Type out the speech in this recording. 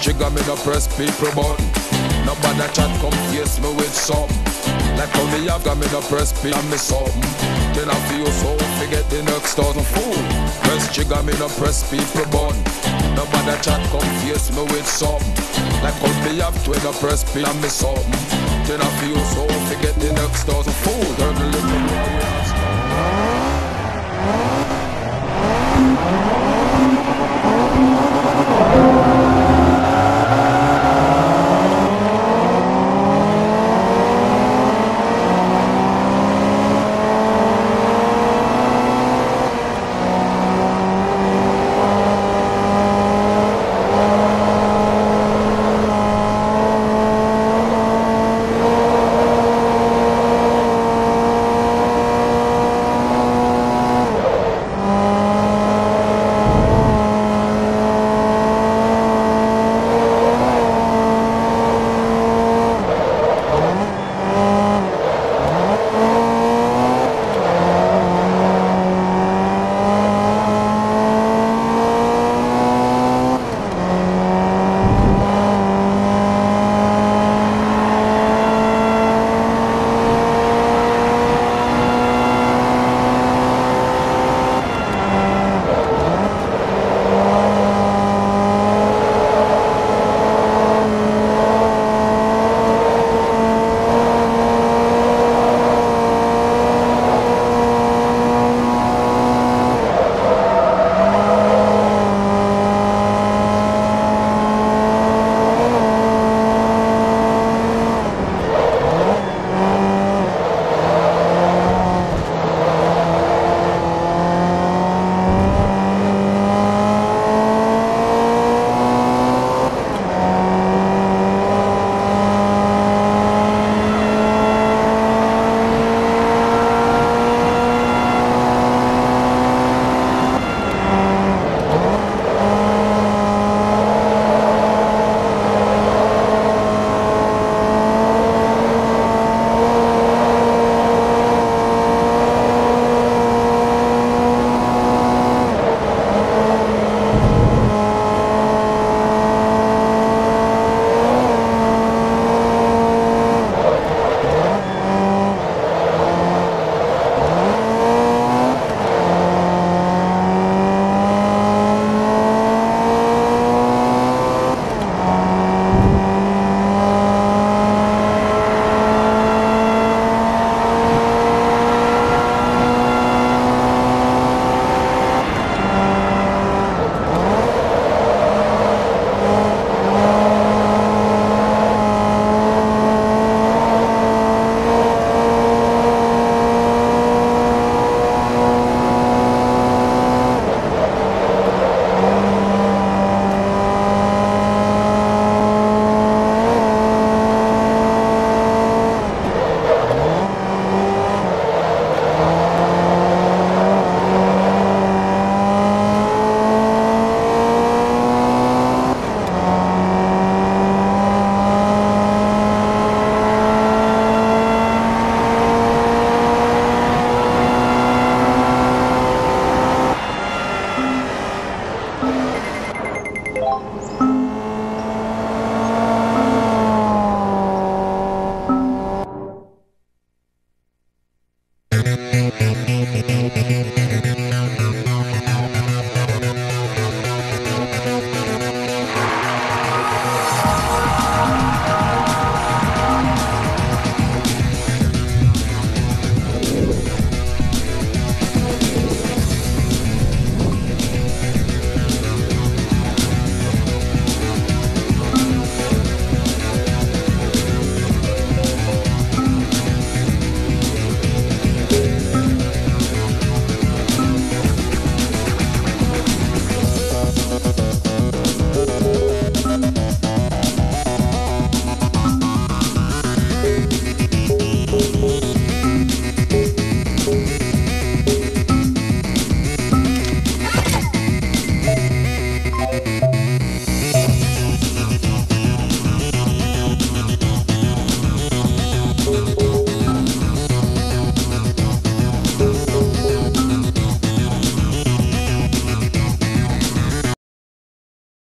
Trigger me no press people button. Nobody chat come face me with some. Like how me have got me no press people and me something. Then I feel so forget the next thousand fool. Press trigger, me no press people button. Nobody chat come face me with some. Like how me have to no press people and me something. Then I feel so forget the next thousand fool. Turn the little